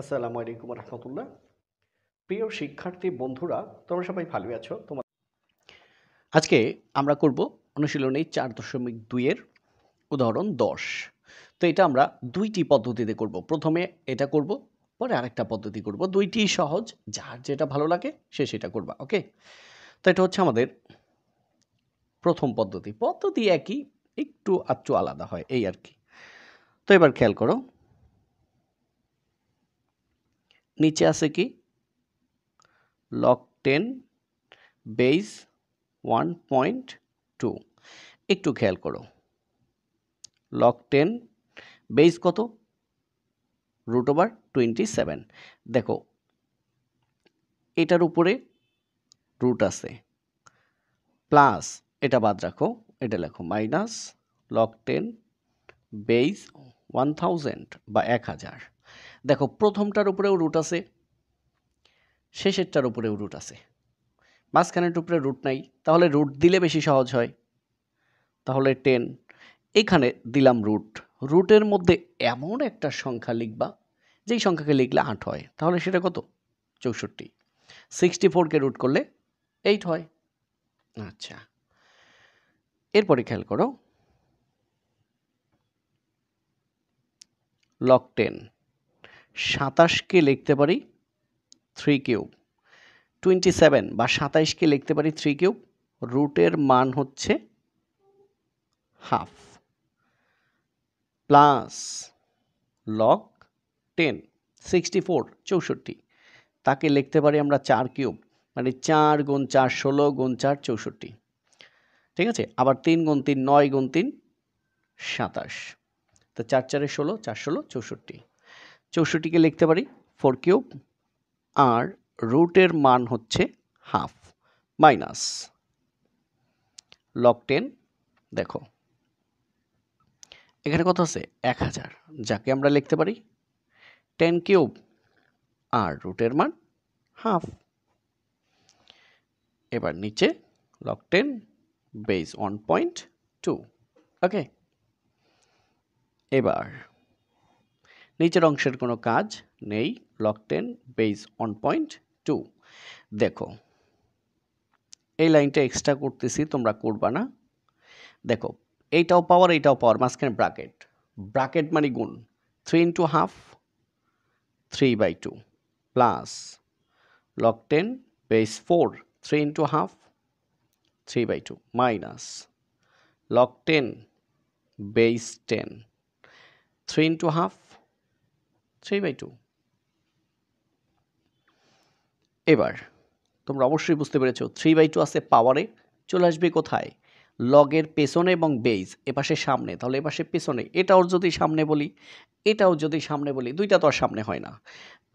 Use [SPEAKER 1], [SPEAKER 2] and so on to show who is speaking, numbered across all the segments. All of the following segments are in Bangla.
[SPEAKER 1] আসসালামু আলাইকুম রহমতুল্লাহ। প্রিয় শিক্ষার্থী বন্ধুরা, তোমরা সবাই ভালো আছো? তোমার আজকে আমরা করব অনুশীলনী চার দশমিক দুইয়ের উদাহরণ দশ। তো এটা আমরা দুইটি পদ্ধতিতে করব। প্রথমে এটা করব, পরে আরেকটা পদ্ধতি করব। দুইটি সহজ, যার যেটা ভালো লাগে সে সেটা করবা, ওকে? তো এটা হচ্ছে আমাদের প্রথম পদ্ধতি। পদ্ধতি একই, একটু আচ্ছু আলাদা হয়, এই আর কি। তো এবার খেয়াল করো নিচে আছে কি? Log ten base one point two একটু খেয়াল করো। লক টেন বেস কত? রুট ওভার টোয়েন্টি সেভেন দেখো, এটার উপরে রুট আছে। প্লাস এটা বাদ রাখো, এটা লেখো minus log ten base one thousand বা এক হাজার। দেখো, প্রথমটার উপরেও রুট আছে, শেষেরটার উপরেও রুট আছে। মাঝখানের উপরে রুট নাই, তাহলে রুট দিলে বেশি সহজ হয়। তাহলে টেন এখানে দিলাম রুট রুটের মধ্যে এমন একটা সংখ্যা লিখবা, যেই সংখ্যাকে লিখলে আট হয়, তাহলে সেটা কত? চৌষট্টি। সিক্সটি ফোরকে রুট করলে এইট হয়। আচ্ছা। এরপরে খেয়াল করো। লক টেন সাতাশকে লিখতে পারি থ্রি কিউব টোয়েন্টি সেভেন বা সাতাইশকে লিখতে পারি থ্রি কিউব রুটের মান হচ্ছে half plus log ten sixty four চৌষট্টি। তাকে লিখতে পারি আমরা চার কিউব মানে চার গুণ চার ষোলো গুণ চার চৌষট্টি। ঠিক আছে? আবার তিন গুণ তিন, নয় গুণ তিন, সাতাশ। তো চার চারে ষোলো, চার ষোলো, চৌষট্টি। চৌষট্টিকে লিখতে পারি ফোর কিউব আর রুটের মান হচ্ছে হাফ মাইনাস লক টেন দেখো। এখানে কত আছে? এক হাজার। যাকে আমরা লিখতে পারি টেন কিউব আর রুটের মান হাফ এবার নিচে log ten base one point two okay এবার নিচের অংশের কোনো কাজ নেই। Log ten base one point two দেখো, এই লাইনটা এক্সট্রা করতেছি, তোমরা করবা না। দেখো, এইটাও পাওয়ার এইটাও পাওয়ার মাঝখানে ব্রাকেট ব্রাকেট মানে গুণ। Three into half three by two plus log ten base four three into half three by two minus log ten base ten three into half three by two এবার, তোমরা অবশ্যই বুঝতে পেরেছ থ্রি বাই টু আছে পাওয়ারে চলে আসবে কোথায়? লগের পেছনে এবং বেজ এপাশে সামনে। তাহলে এপাশে পেছনে, এটাও যদি সামনে বলি, এটাও যদি সামনে বলি, দুইটা তো আর সামনে হয় না।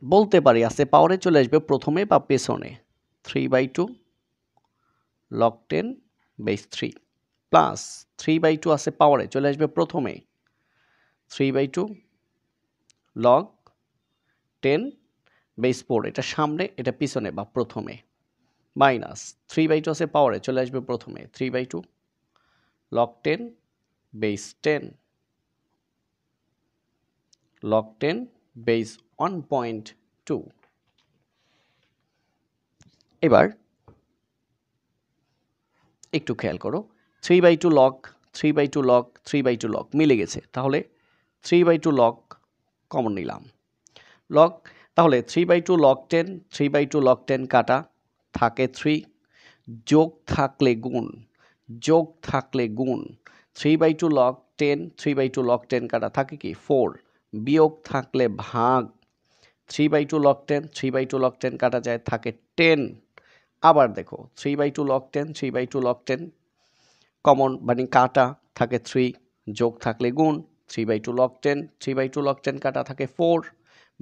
[SPEAKER 1] বলতে পারি, আছে পাওয়ারে চলে আসবে প্রথমে বা পেছনে। Three by two log ten base three plus three by two আছে পাওয়ারে চলে আসবে প্রথমে। Three by two log ten base four এটা সামনে, এটা পিছনে বা প্রথমে। মাইনাস থ্রি বাই টু আছে পাওয়ারে, চলে আসবে প্রথমে। Three by two log ten, base ten. Log ten, base one point two. এবার একটু খেয়াল করো, three by two log three by two log three by two log মিলে গেছে। তাহলে three by two log common নিলাম। লক তাহলে three by two log ten three by two log ten কাটা থাকে থ্রি যোগ থাকলে গুণ যোগ থাকলে গুণ three by two log ten three by two log ten কাটা থাকে কি ফোর বিয়োগ থাকলে ভাগ three by two log ten three by two log ten কাটা যায় থাকে টেন আবার দেখো three by two log ten three by two log ten common মানে কাটা থাকে থ্রি যোগ থাকলে গুণ three by two log ten three by two log ten কাটা থাকে ফোর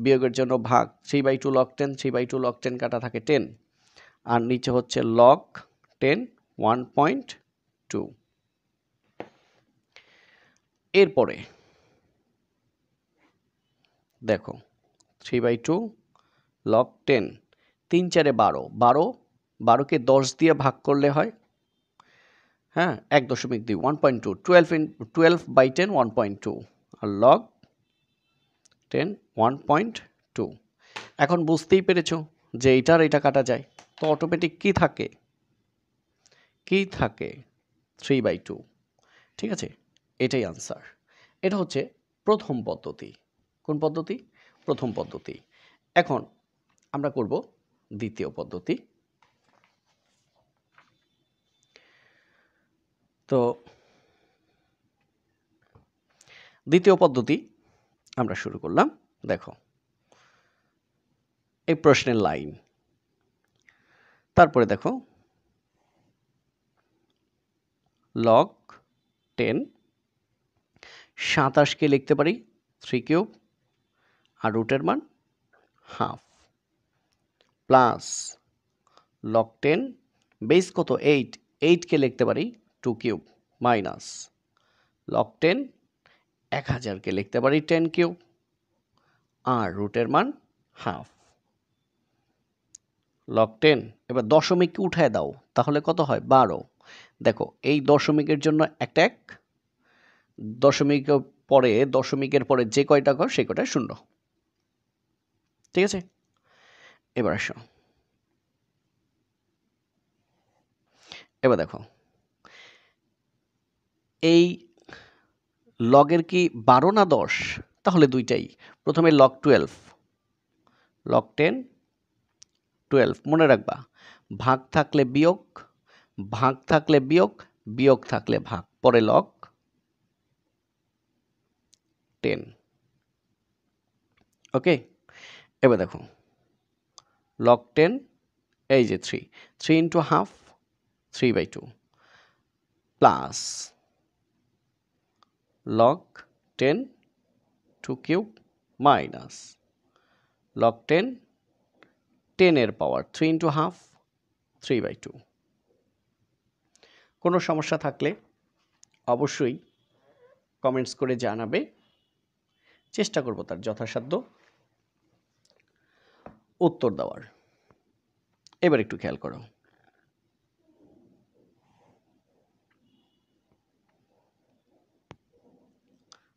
[SPEAKER 1] বিয়োগের জন্য ভাগ three by two log ten three by two log ten কাটা থাকে টেন আর নিচে হচ্ছে log ten one point two এরপরে, দেখো three by two log ten তিন চারে বারো। বারো, বারোকে দশ দিয়ে ভাগ করলে হয় হ্যাঁ এক দশমিক দুই one point two twelve in twelve by ten one point two R log ten, one point two. এখন বুঝতেই পেরেছ যে এইটার এটা কাটা যায়। তো অটোমেটিক কি থাকে? কি থাকে? থ্রি বাই টু ঠিক আছে? এটাই আনসার এটা হচ্ছে প্রথম পদ্ধতি। কোন পদ্ধতি? প্রথম পদ্ধতি। এখন আমরা করব দ্বিতীয় পদ্ধতি। তো দ্বিতীয় পদ্ধতি আমরা শুরু করলাম। দেখো, এই প্রশ্নের লাইন। তারপরে দেখো লগ টেন সাতাশকে লিখতে পারি? থ্রি কিউব আর রুটের মান half plus log ten base কত? এইট এইটকে লিখতে পারি? Two cube minus log ten এক হাজারকে লিখতে পারি টেন কিউব আর রুটের মান হাফ। লগ টেন, এবার দশমিককে উঠায় দাও, তাহলে কত হয়? বারো। দেখো, এই দশমিকের জন্য একটা এক দশমিকের পরে দশমিকের পরে যে কয়টা ঘর সে কয়টা শূন্য। ঠিক আছে? এবার আসো। এবার দেখো। এই লগের কি বারো না দশ? তাহলে দুইটাই। প্রথমে log twelve log ten twelve মনে রাখবা, ভাগ থাকলে বিয়োগ, ভাগ থাকলে বিয়োগ বিয়োগ থাকলে ভাগ। পরে লগ টেন ওকে এবার দেখো লগ টেন এই যে three three into half three by two plus log ten two cube minus log ten টেনের power three into half three by two কোনো সমস্যা থাকলে অবশ্যই কমেন্টস করে জানাবে। চেষ্টা করব তার যথাসাধ্য উত্তর দেওয়ার। এবার একটু খেয়াল করো।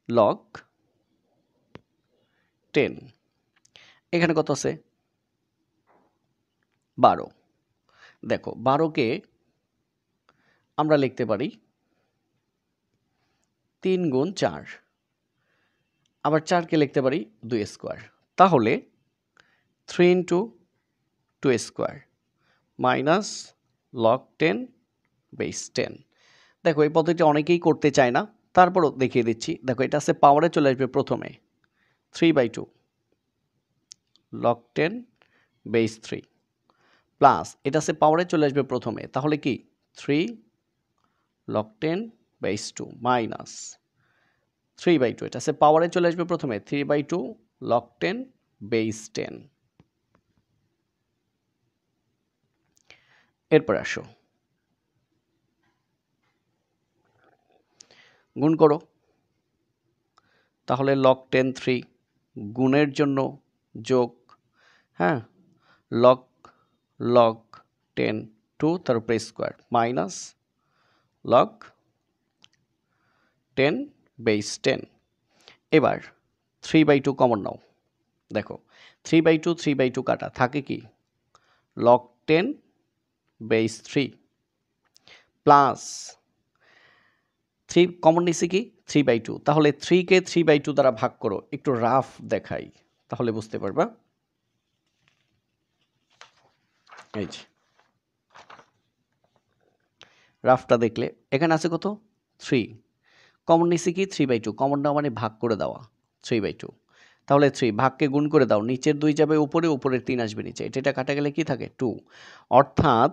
[SPEAKER 1] লগ টেন এখানে কত আছে? বারো। দেখো, বারোকে আমরা লিখতে পারি তিন গুণ চার। আবার চারকে লিখতে পারি দুই স্কোয়ার। তাহলে three into two square minus log ten base ten দেখো, এই পদ্ধতিটা অনেকেই করতে চায় না। তারপরও দেখিয়ে দিচ্ছি। দেখো, এটা আছে পাওয়ারে চলে আসবে প্রথমে। Three by two log ten base three plus এটা আছে পাওয়ারে চলে আসবে প্রথমে। তাহলে কি? Three log ten base two minus three by two এটা আছে পাওয়ারে চলে আসবে প্রথমে। Three by two log ten base ten এরপর আসো। গুণ করো। তাহলে লক টেন থ্রি গুণের জন্য যোগ হ্যাঁ? লক লক টেন টু তার উপরে square minus log ten base ten এবার থ্রি বাই টু কমন নাও। দেখো three by two three by two কাটা, থাকে কি? Log ten base three plus three common নিছি কি থ্রি বাই টু তাহলে থ্রিকে থ্রি বাই টু দ্বারা ভাগ করো, একটু রাফ দেখাই, তাহলে বুঝতে পারবা। এই যে। রাফটা দেখলে, এখানে আছে কত? থ্রি কমন নিছি কি থ্রি বাই টু কমন নেওয়া মানে ভাগ করে দেওয়া থ্রি বাই টু তাহলে থ্রি ভাগকে গুণ করে দাও, নিচের দুই যাবে উপরে, উপরের তিন আসবে নিচে। এটা এটা কাটা গেলে কি থাকে? টু অর্থাৎ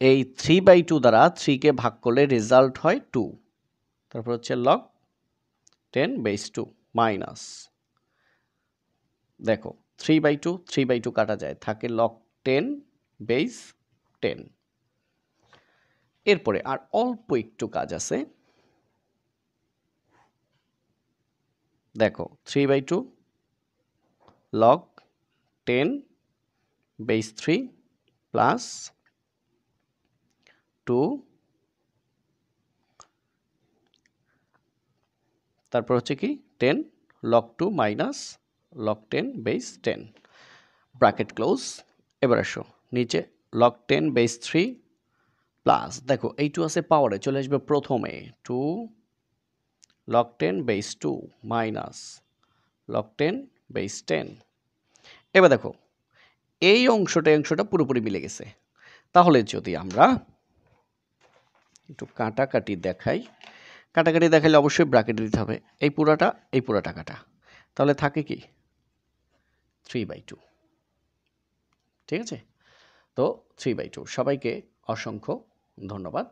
[SPEAKER 1] এই থ্রি বাই টু দ্বারা থ্রিকে ভাগ করলে রেজাল্ট হয় টু তারপর হচ্ছে log ten base two minus দেখো three by two three by two কাটা যায়। থাকে লগ টেন বেস টেন এরপরে আর অল্প একটু কাজ আছে। দেখো three by two log ten base three plus two তারপর হচ্ছে কি? Ten log two minus log ten base ten bracket close এবার আসো, নিচে log ten base three plus দেখো, এই টু আছে পাওয়ারে চলে আসবে প্রথমে। Two log ten base two minus log ten base ten এবার দেখো, এই অংশটা অংশটা পুরোপুরি মিলে গেছে। তাহলে যদি আমরা একটু কাটাকাটি দেখাই। কাটাকাটি দেখালে অবশ্যই ব্র্যাকেট দিতে হবে। এই পুরাটা এই পুরাটা কাটা তাহলে থাকে কি? থ্রি বাই টু ঠিক আছে? তো থ্রি বাই টু সবাইকে অসংখ্য ধন্যবাদ।